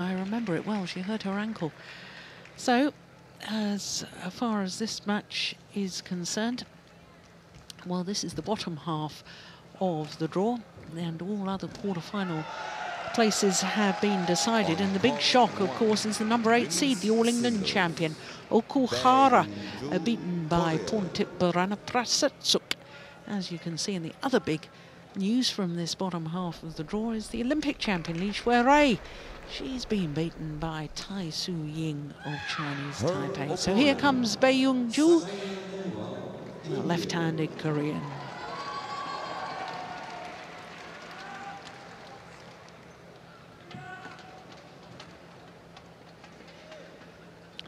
I remember it well. She hurt her ankle. So, as far as this match is concerned, well, this is the bottom half of the draw, and all other quarter-final places have been decided. And the big shock, of course, is the number eight seed, the All England champion, Okuhara, uh, beaten by Porntip Buranaprasertsuk. As you can see in the other big news from this bottom half of the draw is the Olympic champion, Li Xuerui. She's been beaten by Tai Tzu Ying of Chinese Taipei. So here comes Bae Young Ju, the left-handed Korean.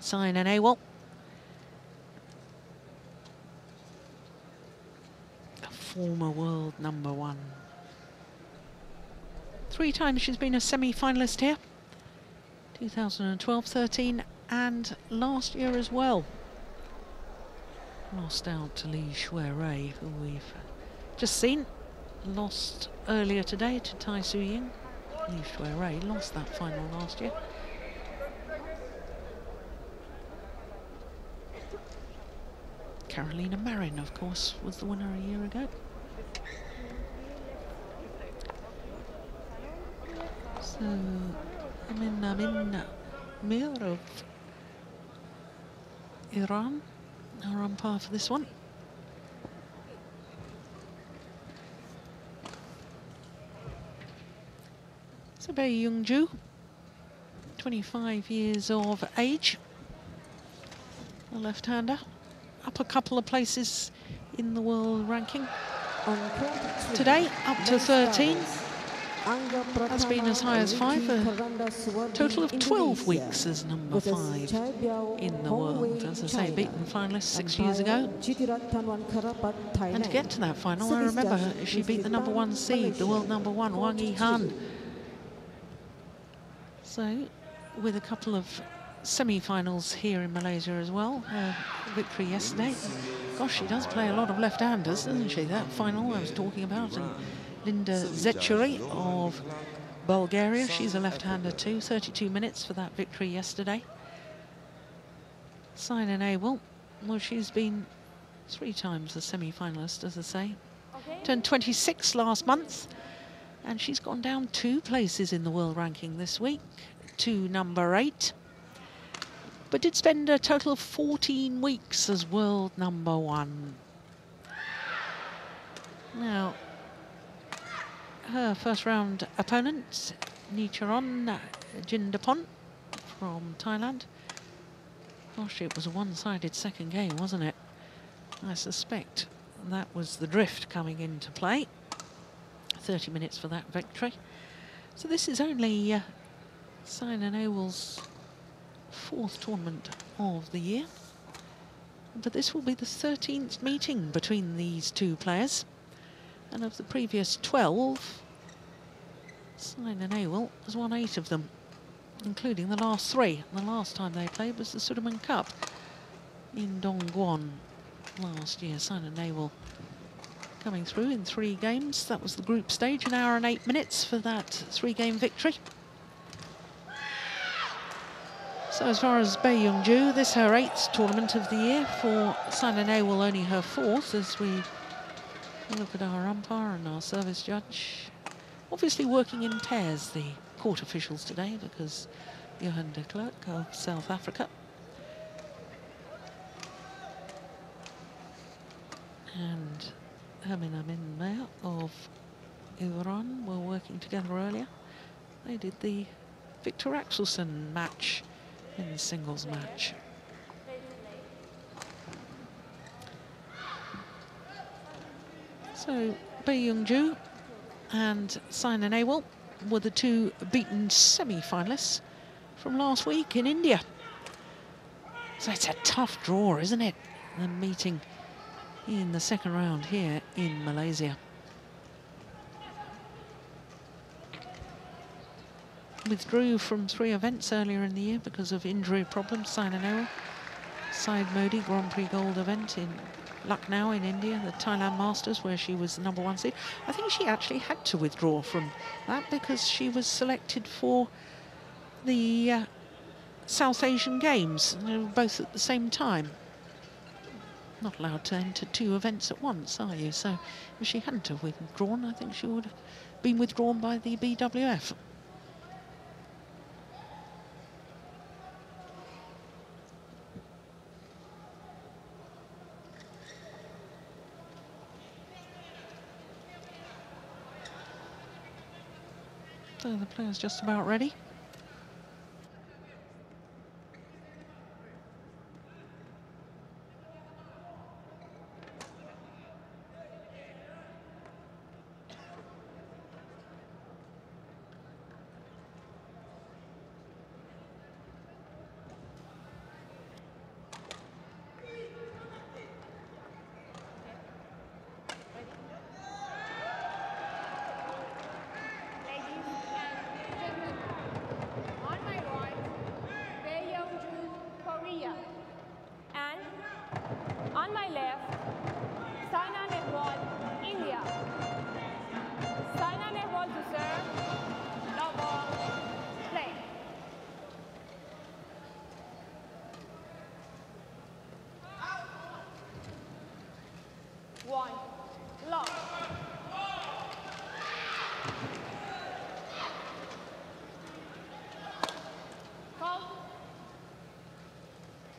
Saina Nehwal. A former world number one. Three times she's been a semi-finalist here. 2012, 13 and last year as well. Lost out to Li Xuerui, who we've just seen. Lost earlier today to Tai Tzu Ying. Li Xuerui lost that final last year. Carolina Marin, of course, was the winner a year ago. So, Amin Amin uh, Mir of Iran are on par for this one. So Bae Youngju, 25 years of age, a left-hander, up a couple of places in the world ranking. Today, up to 13. Has been as high as five, a total of 12 weeks as number five in the world. As I say, beaten finalist six years ago. And to get to that final, I remember she beat the number one seed, the world number one, Wang Yihan. So, with a couple of semi-finals here in Malaysia as well. Her victory yesterday. Gosh, she does play a lot of left-handers, doesn't she? That final I was talking about. And Linda Zetchiri of Bulgaria, she's a left-hander too. 32 minutes for that victory yesterday. Saina Nehwal, well, she's been three times a semi-finalist, as I say. Turned 26 last month, and she's gone down two places in the world ranking this week to number eight but did spend a total of 14 weeks as world number one. Now, her first round opponent, Nitchaon Jindapol from Thailand. Gosh, it was a one-sided second game, wasn't it? I suspect that was the drift coming into play. 30 minutes for that victory. So this is only uh, Saina Nehwal's fourth tournament of the year. But this will be the 13th meeting between these two players. And of the previous 12, Saina Nehwal has won eight of them, including the last three. The last time they played was the Sudirman Cup in Dongguan last year. Saina Nehwal coming through in three games. That was the group stage, an hour and eight minutes for that three-game victory. So as far as Bae Young-ju, this her eighth tournament of the year. For Nehwal only her fourth as we look at our umpire and our service judge. Obviously working in pairs, the court officials today, because Johan de Klerk of South Africa. And Hermin Amin Meir of Iran were working together earlier. They did the Victor Axelsen match in the singles match. So Bae Young-ju and Saina Nehwal were the two beaten semi-finalists from last week in India. So it's a tough draw, isn't it? The meeting in the second round here in Malaysia. Withdrew from three events earlier in the year because of injury problems. Saina Nehwal, Syed Modi Grand Prix Gold event in Lucknow in India, the Thailand Masters, where she was the number one seed. I think she actually had to withdraw from that because she was selected for the uh, South Asian Games, both at the same time. Not allowed to enter two events at once, are you? So if she hadn't have withdrawn, I think she would have been withdrawn by the BWF. So the player's just about ready.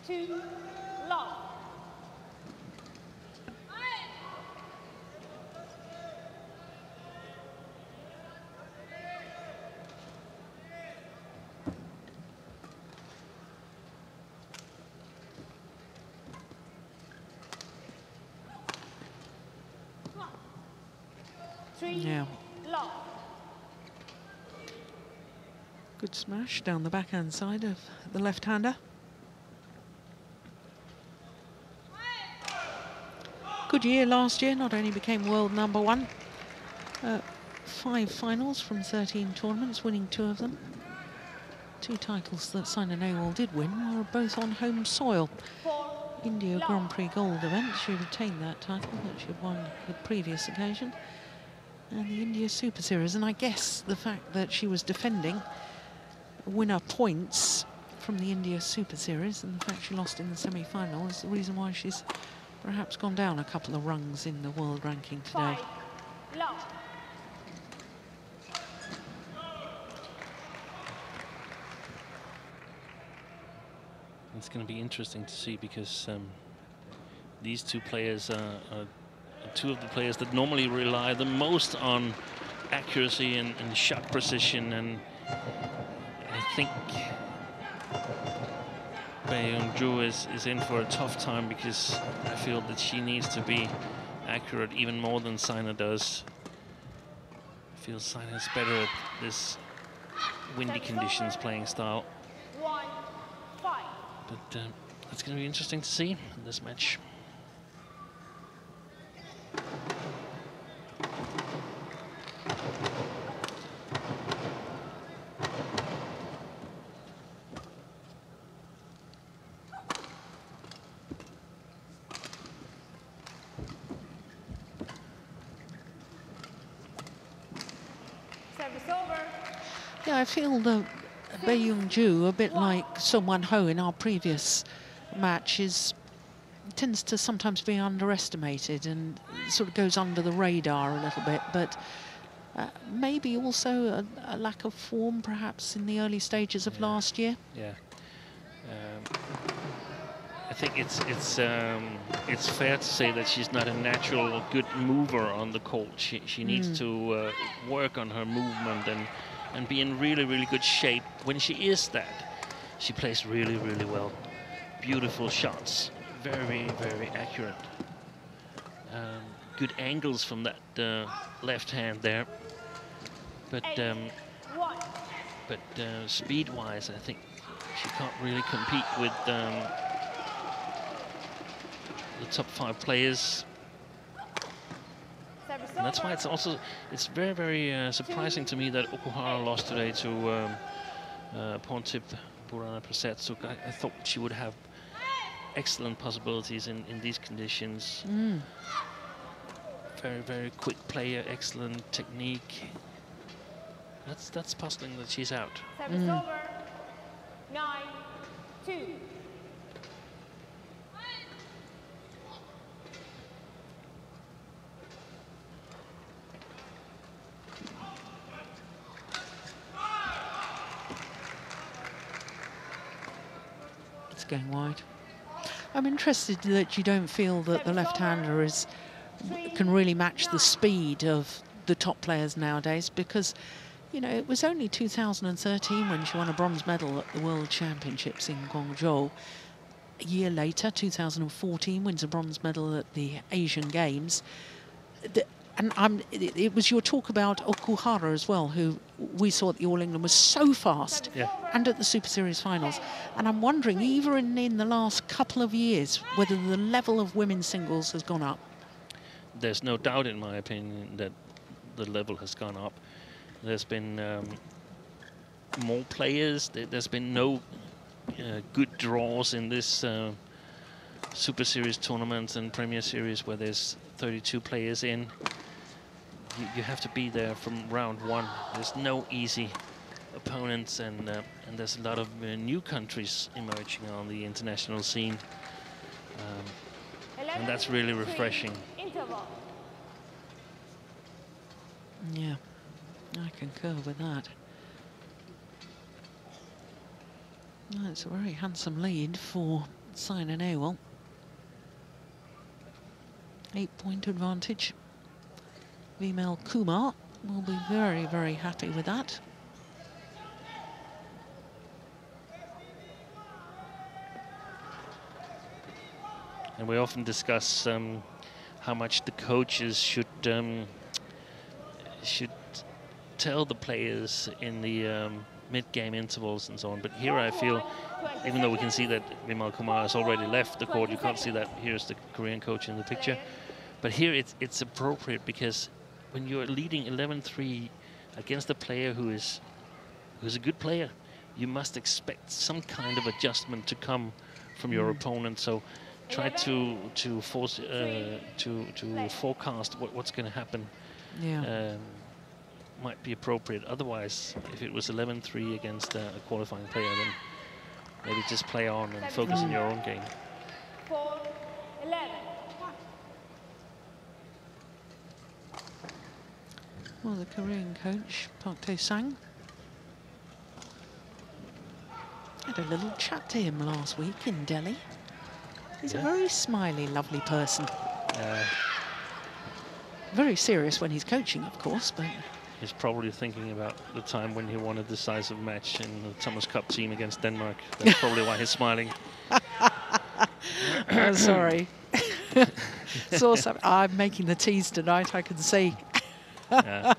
Two, long. Three, yeah. long. Good smash down the backhand side of the left-hander. Good year last year, not only became world number one, uh, five finals from 13 tournaments, winning two of them. Two titles that Saina Nehwal did win were both on home soil. India Grand Prix Gold event, she retained that title that she had won the previous occasion. And the India Super Series, and I guess the fact that she was defending winner points from the India Super Series and the fact she lost in the semi-final is the reason why she's perhaps gone down a couple of rungs in the world ranking today. It's going to be interesting to see because um, these two players are, are, two of the players that normally rely the most on accuracy and, and shot precision and I think Bae is, is in for a tough time because I feel that she needs to be accurate even more than Saina does. I feel Saina's better at this windy conditions playing style. But uh, it's going to be interesting to see in this match. I feel the Bae Young Joo, a bit like Son Wan Ho in our previous match, is tends to sometimes be underestimated and sort of goes under the radar a little bit, but uh, maybe also a, a, lack of form perhaps in the early stages of yeah. last year. Yeah. Um, I think it's it's um, it's fair to say that she's not a natural good mover on the court. She she needs mm. to uh, work on her movement and and be in really, really good shape. When she is that, she plays really, really well. Beautiful shots, very, very accurate. Um, good angles from that uh, left hand there. But um, but uh, speed-wise, I think she can't really compete with um, the top five players and that's why it's also it's very very uh, surprising to me that Okuhara lost today to um, uh, Porntip Buranaprasertsuk. I, I, thought she would have excellent possibilities in, in these conditions. Mm. Very very quick player, excellent technique. That's that's puzzling that she's out. Mm. two. Going wide. I'm interested that you don't feel that the left-hander is can really match the speed of the top players nowadays because you know it was only 2013 when she won a bronze medal at the World Championships in Guangzhou. A year later, 2014, wins a bronze medal at the Asian Games. And I'm, it, it was your talk about Okuhara as well, who we saw at the All England was so fast Yeah. and at the Super Series finals. And I'm wondering, even in the last couple of years, whether the level of women's singles has gone up. There's no doubt, in my opinion, that the level has gone up. There's been um, more players. There- There's been no uh, good draws in this uh, Super Series tournament and Premier Series where there's 32 players in. You, have to be there from round one. There's no easy opponents, and uh, and there's a lot of uh, new countries emerging on the international scene. Um, and that's really refreshing. Yeah, I concur with that. That's a very handsome lead for Saina Nehwal. Eight point advantage. Vimal Kumar will be very, very happy with that. And we often discuss um, how much the coaches should um, should tell the players in the um, mid-game intervals and so on. But here I feel, even though we can see that Vimal Kumar has already left the court, you can't see that here's the Korean coach in the picture. But here it's, it's appropriate because when you're leading 11-3 against a player who is who's a good player, you must expect some kind of adjustment to come from your opponent. So try to to force uh, to to forecast what, what's going to happen Yeah. um, might be appropriate. Otherwise, if it was 11-3 against uh, a qualifying player, then maybe just play on and focus on your own game. The Korean coach, Park Tae-sang, had a little chat to him last week in Delhi. He's a very smiley, lovely person. Uh, Very serious when he's coaching, of course, but he's probably thinking about the time when he won a decisive match in the Thomas Cup team against Denmark. That's probably why he's smiling. Oh, sorry. Saw. I'm making the teas tonight. I can see. Yeah.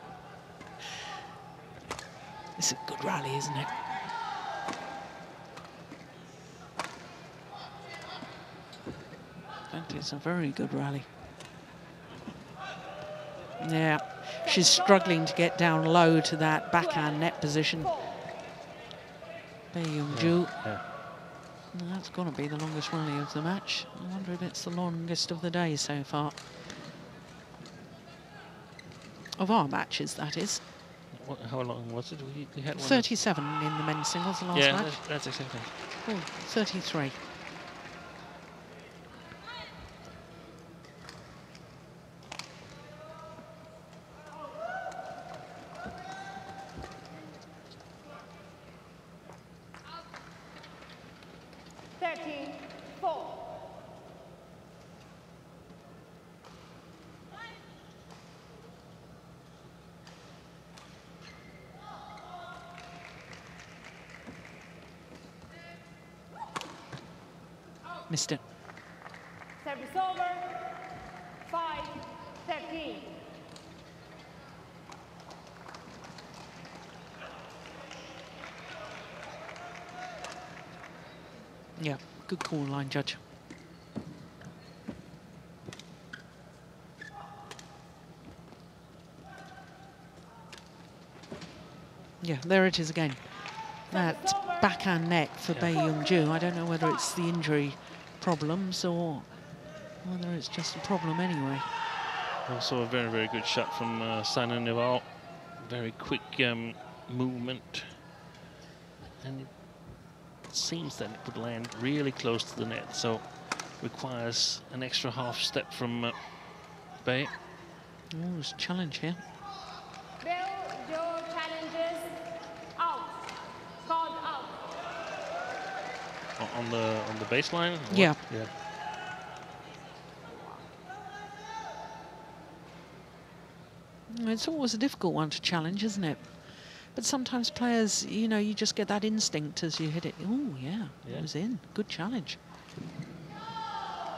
It's a good rally, isn't it? That is a very good rally. Yeah, she's struggling to get down low to that backhand net position. Bae Young-ju. yeah. That's got to be the longest rally of the match. I wonder if it's the longest of the day so far. Of our matches, that is. What, how long was it? We, we had one. 37 in the men's singles, the last Yeah, match. that's, that's exactly. Oh, 33. Missed it. Service over. Five. Thirteen. Yeah, good call, line judge. Yeah, there it is again. That backhand net for Yeah. Bae Young-ju. I don't know whether it's the injury problems or whether it's just a problem anyway. Also a very, very good shot from uh, Saina Nehwal. Very quick um, movement. And it seems that it would land really close to the net. So requires an extra half step from uh, Bae. Oh, there's a challenge here. Bill, your challenges out. Called out. O- On the on the baseline. or what? Yeah. Yeah. Mm, It's always a difficult one to challenge, isn't it? But sometimes players, you know, you just get that instinct as you hit it. Oh, yeah, Yeah. it was in. Good challenge.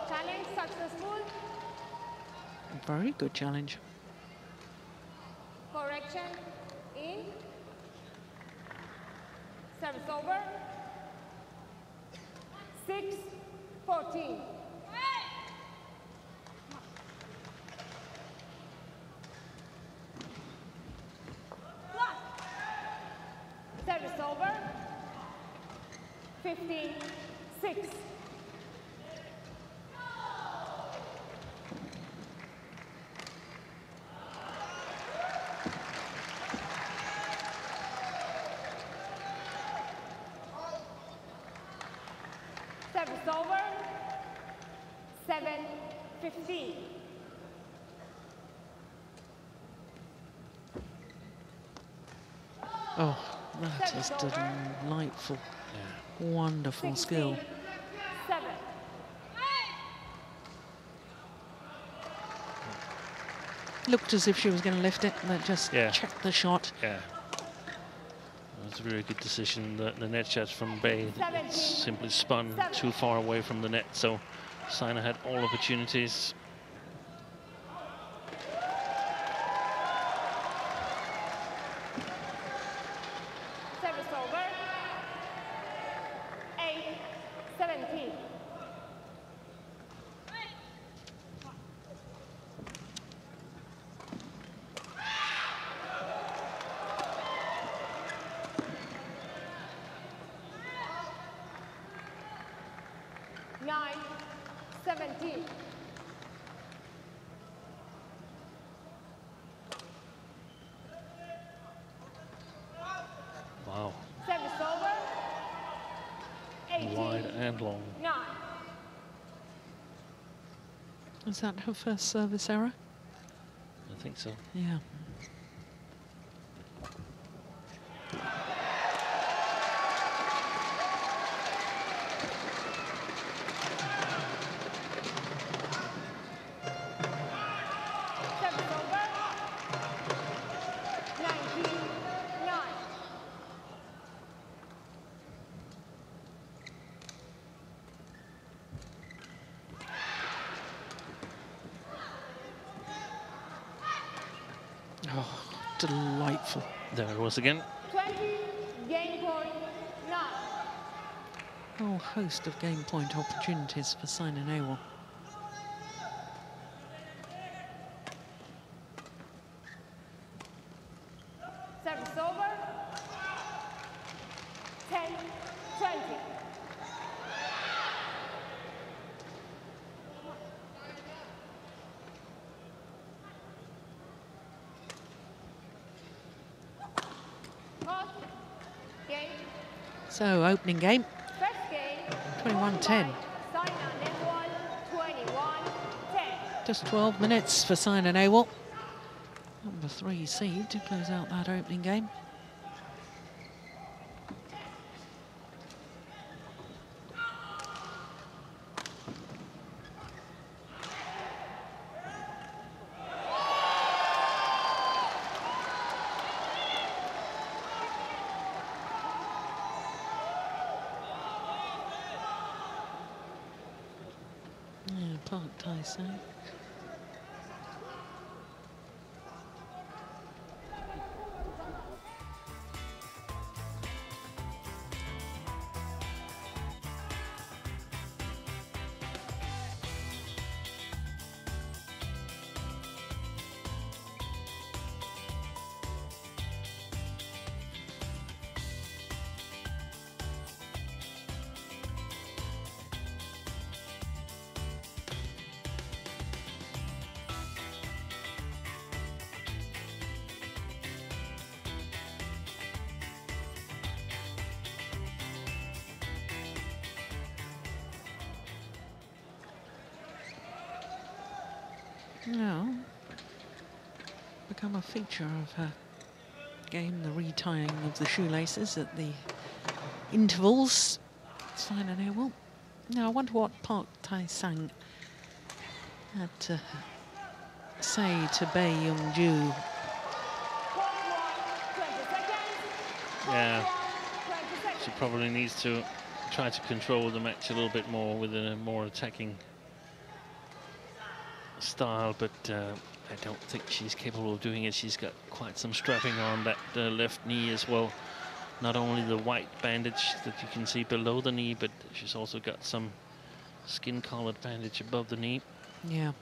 Challenge successful. Very good challenge. Correction in. Service over. Six, 14. Service over. 15, 6. Service over. 7, 15. Oh, that is delightful. Wonderful skill. 7. Looked as if she was going to lift it, but just Yeah. checked the shot. Yeah. That's a very good decision. The, the net shot from Bae it simply spun Seven. too far away from the net. So Saina had all opportunities. Service over. 8, 17. Nine, seventeen. Wow. Service over. Eighteen. Wide and long. Nine. Is that her first service error? I think so. Yeah. There again. Twenty. Game point. Nine. whole host of game point opportunities for Saina Nehwal. Service over. 10, 20. Pause. Game. So, opening game, 21-10. won by Saina Nehwal, 21-10. Just 12 minutes for Saina Nehwal. Number three seed to close out that opening game. No. Become a feature of her game, the retying of the shoelaces at the intervals. Saina Nehwal. Now, I wonder what Park Tai Sang had to say to Bae Young Ju. Court one, 20 seconds. Court Yeah. one, 20 seconds. She probably needs to try to control the match a little bit more with a more attacking style, but uh, I don't think she's capable of doing it. She's got quite some strapping on that uh, left knee as well. Not only the white bandage that you can see below the knee, but she's also got some skin-colored bandage above the knee. Yeah.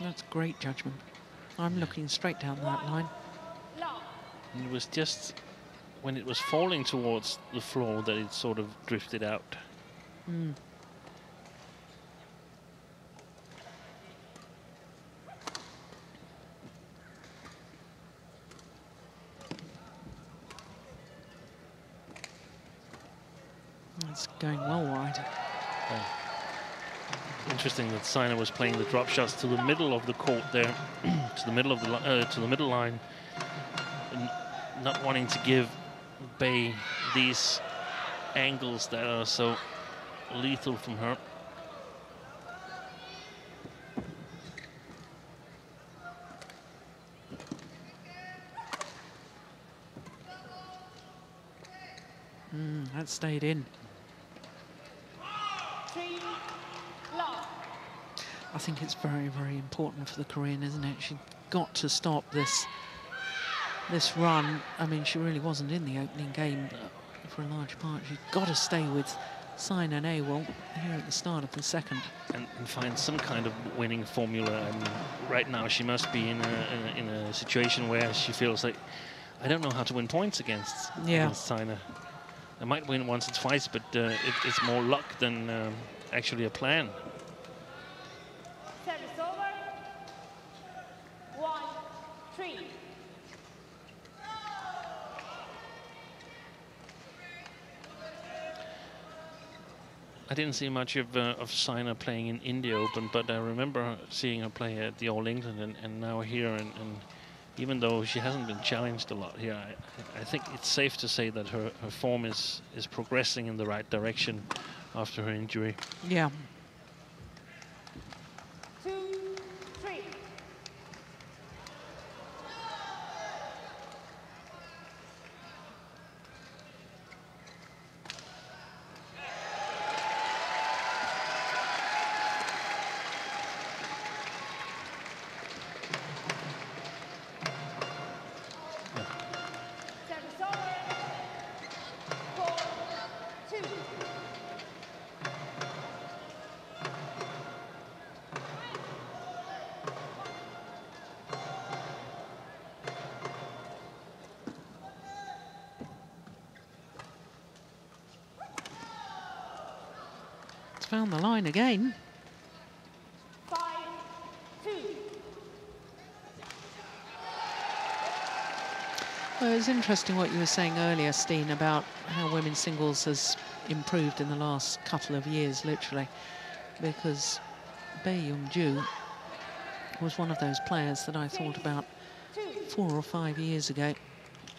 That's great judgment. I'm looking straight down that line. And it was just when it was falling towards the floor that it sort of drifted out. Mm. It's going well wide. Interesting that Saina was playing the drop shots to the middle of the court there, to the middle of the li- uh, to the middle line, and not wanting to give Bae these angles that are so lethal from her. Mm, that stayed in. I think it's very, very important for the Korean, isn't it? She got to stop this this run. I mean, she really wasn't in the opening game for a large part. She's got to stay with Saina Nehwal here at the start of the second. and, and find some kind of winning formula. And right now, she must be in a, in a, in a situation where she feels like I don't know how to win points against Yeah. against. I might win once or twice, but uh, it, it's more luck than um, actually a plan. One, three. I didn't see much of uh, of Saina playing in India Open, but I remember seeing her play at the All England and, and now here. And, and even though she hasn't been challenged a lot here, I, I think it's safe to say that her, her form is is progressing in the right direction after her injury. Yeah. Found the line again. Well, it was interesting what you were saying earlier, Steen, about how women's singles has improved in the last couple of years, literally, because Bae Young-ju was one of those players that I thought about four or five years ago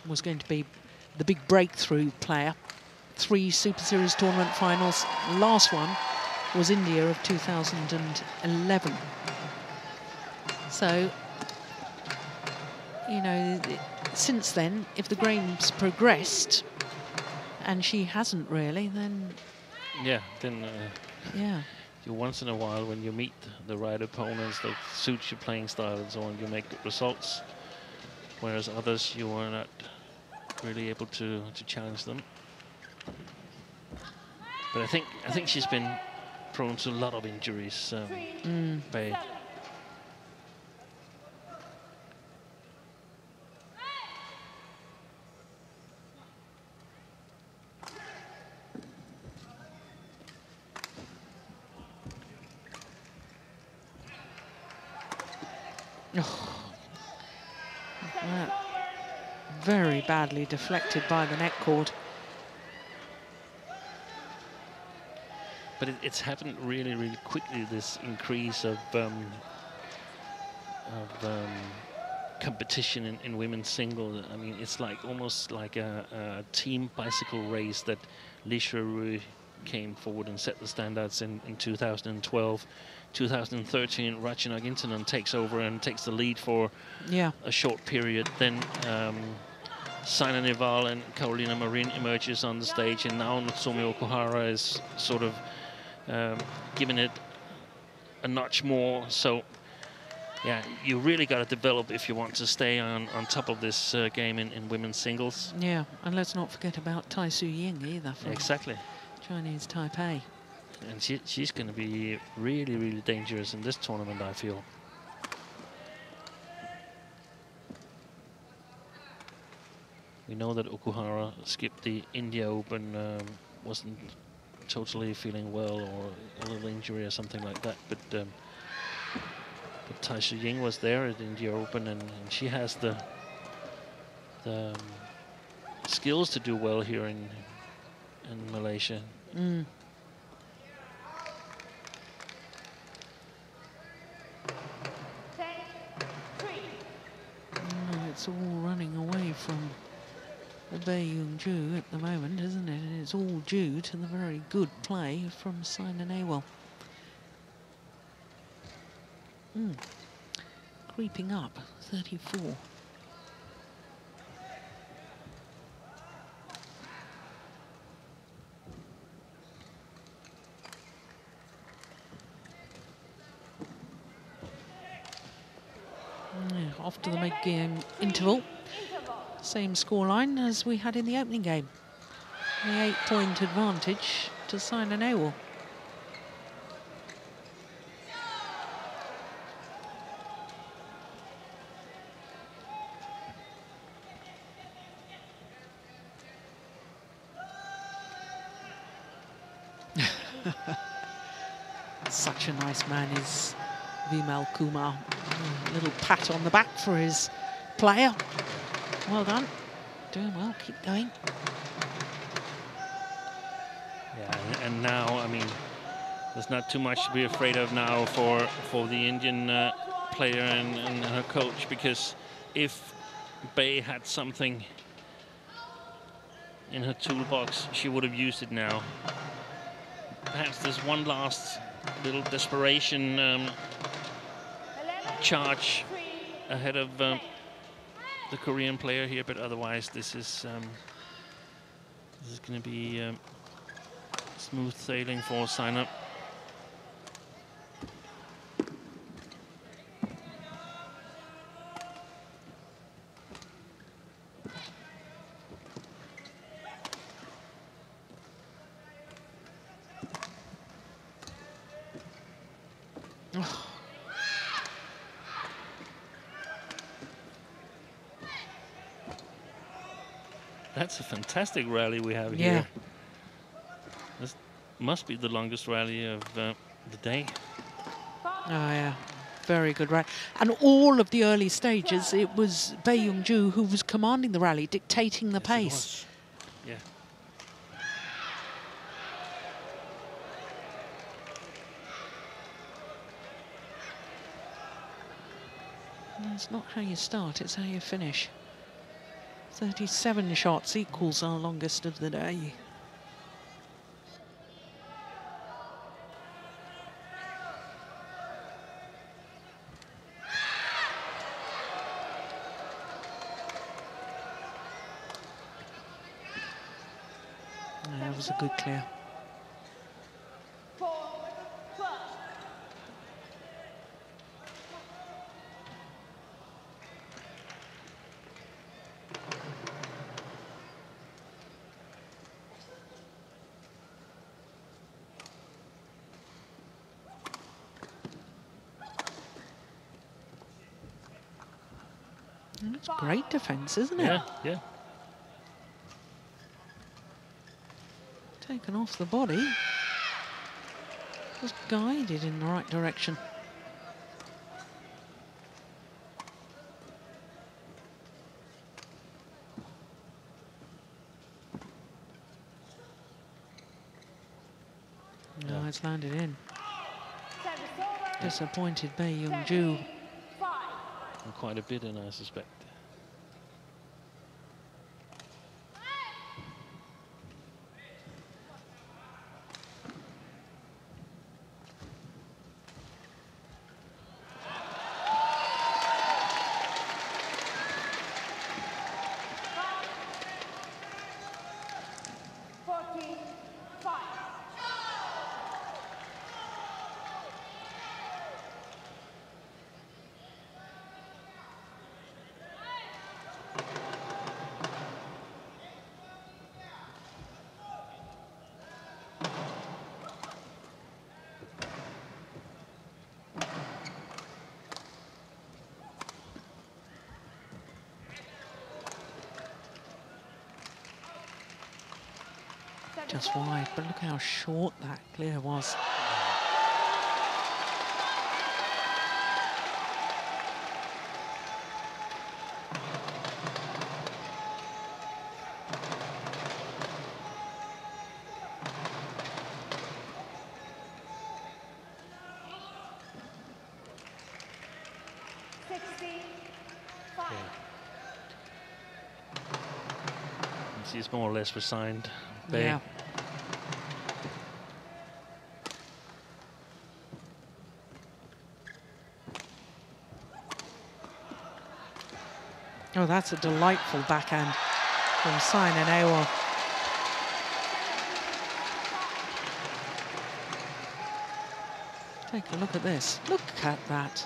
was going to be the big breakthrough player. Three Super Series tournament finals. Last one was India of 2011. So, you know, since then, if the game's progressed, and she hasn't really, then Yeah, then uh, yeah, you once in a while when you meet the right opponents that suits your playing style and so on, you make good results. Whereas others, you are not really able to to challenge them. But I think I think she's been prone to a lot of injuries. Um, mm. Bae. Oh, badly deflected by the net cord. But it, it's happened really, really quickly. This increase of um, of um, competition in, in women's single. I mean, it's like almost like a, a team bicycle race that Li Xuerui came forward and set the standards in, in 2012. 2013, Ratchanok Intanon takes over and takes the lead for Yeah. a short period. Then um, Saina Nehwal and Carolina Marin emerges on the stage, and now Nozomi Okuhara is sort of um, giving it a notch more. So, yeah, you really got to develop if you want to stay on, on top of this uh, game in, in women's singles. Yeah, and let's not forget about Tai Tzu Ying either Exactly. Chinese Taipei. And she, she's going to be really, really dangerous in this tournament, I feel. We know that Okuhara skipped the India Open, um, wasn't totally feeling well or a little injury or something like that. But um, but Tai Tzu Ying was there at India Open, and, and she has the the um, skills to do well here in in Malaysia. Mm. ten, three. Mm, it's all running away from Bei Yung Ju at the moment, isn't it? And it's all due to the very good play from Saina Nehwal. Mm. Creeping up, 34. Yeah, off to the mid-game interval. Same scoreline as we had in the opening game. The eight-point advantage to Saina Nehwal. Such a nice man is Vimal Kumar. A little pat on the back for his player. Well done. Doing well. Keep going. Yeah, and, and now, I mean, there's not too much to be afraid of now for for the Indian uh, player and, and her coach because if Bae had something in her toolbox, she would have used it now. Perhaps there's one last little desperation um, charge ahead of um, the Korean player here, but otherwise this is um, this is going to be um, smooth sailing for sign up. That's a fantastic rally we have Yeah. here. This must be the longest rally of uh, the day. Oh, yeah. Very good right. And all of the early stages, it was Bei Yung Ju who was commanding the rally, dictating the Yes, pace. Yeah. It's not how you start, it's how you finish. 37 shots equals our longest of the day. That was a good clear. That's great defence, isn't it? Yeah, yeah. Taken off the body. Was guided in the right direction. No, it's landed in. Disappointed Bae Yeon Ju. 5. And quite a bit, and I suspect. Just wide, but look how short that clear was. Sixteen. Five. More or less resigned. Bae. Yeah. Oh, that's a delightful backhand from Saina Nehwal. Take a look at this. Look at that.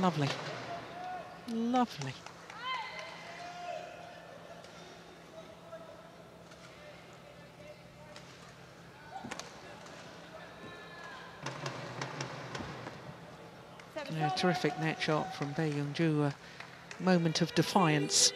Lovely. Lovely. Terrific net shot from Bae Yeon Ju. A moment of defiance.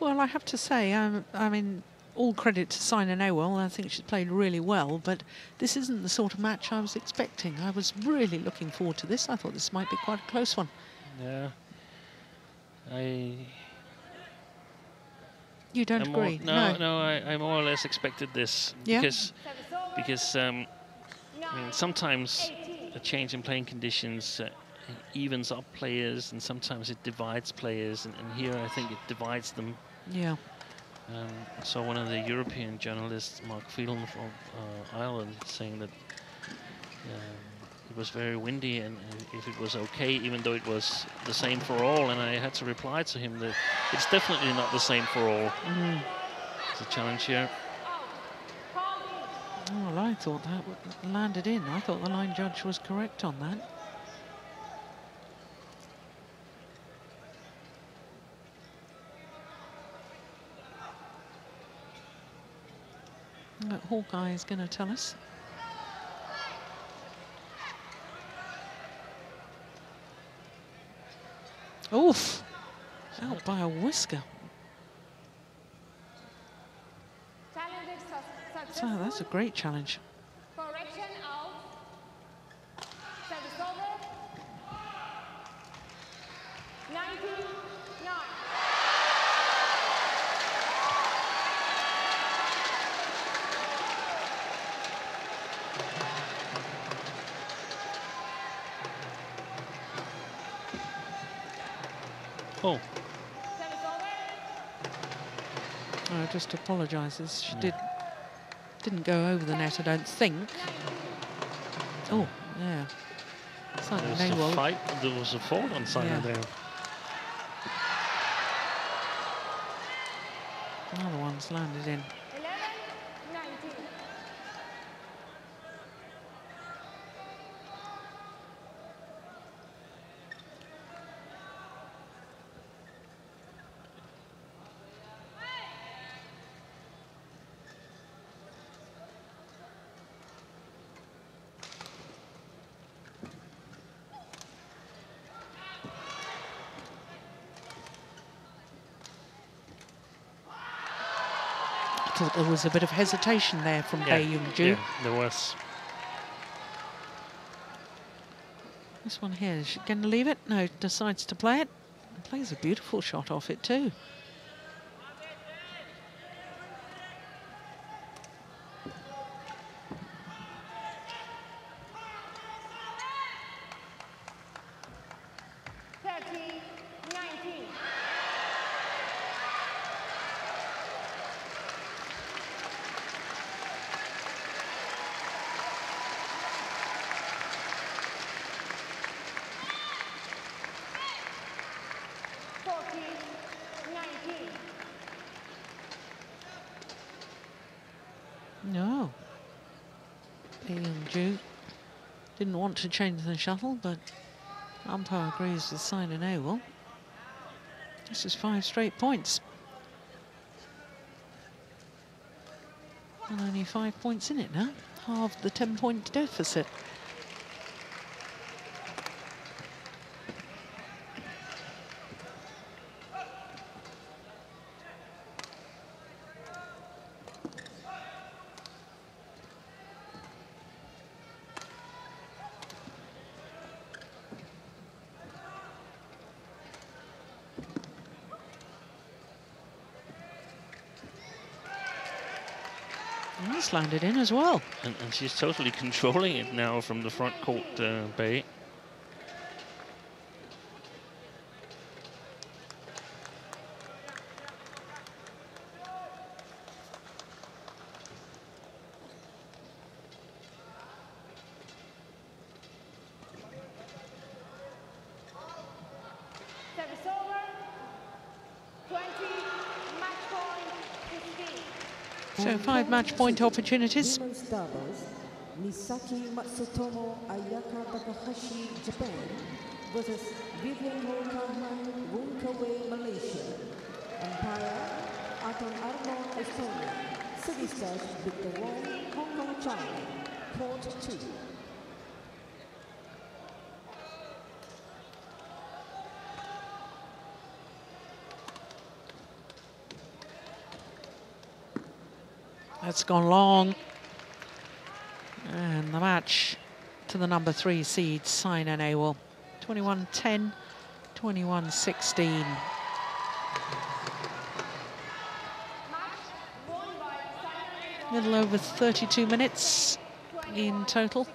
Well, I have to say, um, I mean, all credit to Saina Nehwal. I think she's played really well, but this isn't the sort of match I was expecting. I was really looking forward to this. I thought this might be quite a close one. Yeah. I. You don't I more- agree? no, no, I, I more or less expected this Yeah? because because um, I mean sometimes 18. a change in playing conditions uh, evens up players and sometimes it divides players and, and here I think it divides them. Yeah. Um, I saw one of the European journalists, Mark Phelan from uh, Ireland, saying that um, it was very windy and if it was okay, even though it was the same for all. And I had to reply to him that it's definitely not the same for all. Mm. It's a challenge here. Well, I thought that landed in. I thought the line judge was correct on that. Uh, Hawkeye is going to tell us. Oof! Out by a whisker. So that's a great challenge. Uh, just apologises. She Yeah. did didn't go over the net, I don't think. Oh, Yeah. There was, a fight, there was a fault on Saina Yeah. there. Another one's landed in. There was a bit of hesitation there from Yeah, Bae Yeon Ju. yeah, there was. This one here, is she going to leave it? No, decides to play it. And plays a beautiful shot off it too. Thirty, nineteen. Forty, nineteen. No. Bae Yeon Ju didn't want to change the shuttle, but umpire agrees with Saina Nehwal. This is five straight points. And only five points in it now. Half the 10 point deficit. Landed in as well. And, and she's totally controlling it now from the front court, uh, Bae. So five match point opportunities. Misaki Matsutomo Ayaka Takahashi, Japan versus Vivian Malaysia. Arno, Estonia. City Victor Wong, Hong Kong, China. Court 2. That's gone long. And the match to the number three seed, Saina Nehwal. 21-10, 21-16. Match won by Saina Little over 32 minutes in total.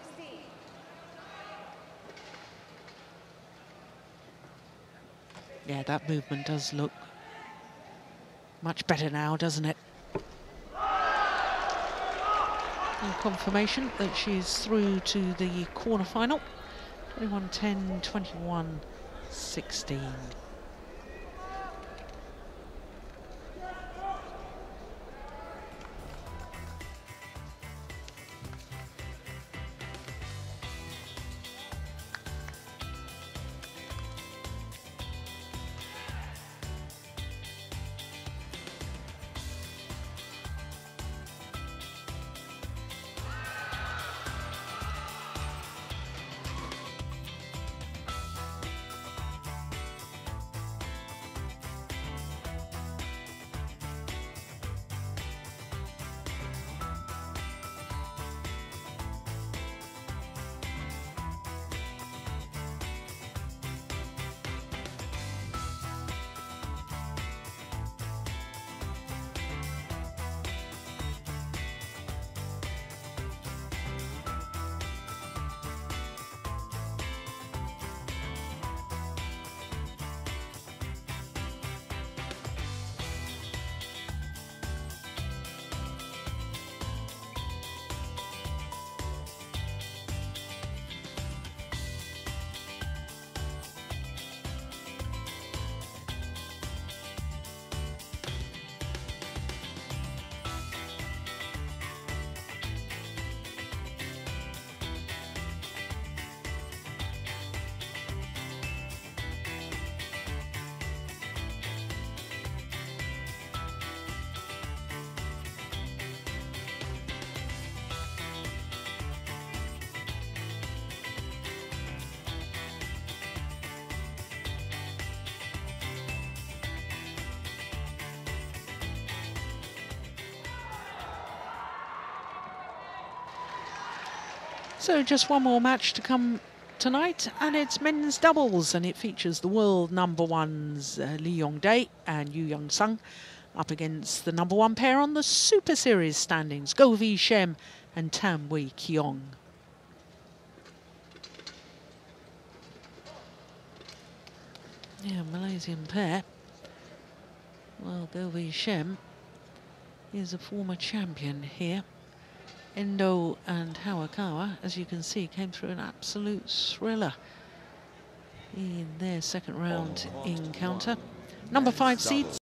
Yeah, that movement does look much better now, doesn't it? And confirmation that she's through to the quarter-final. 21-10, 21-16. So just one more match to come tonight, and it's men's doubles, and it features the world number ones uh, Lee Yong Dae and Yoo Yeon Seong up against the number one pair on the Super Series standings, Goh V Shem and Tan Wee Kiong. Yeah, Malaysian pair. Well, Goh V Shem is a former champion here. Endo and Hayakawa, as you can see, came through an absolute thriller in their second round encounter. Number five seeds.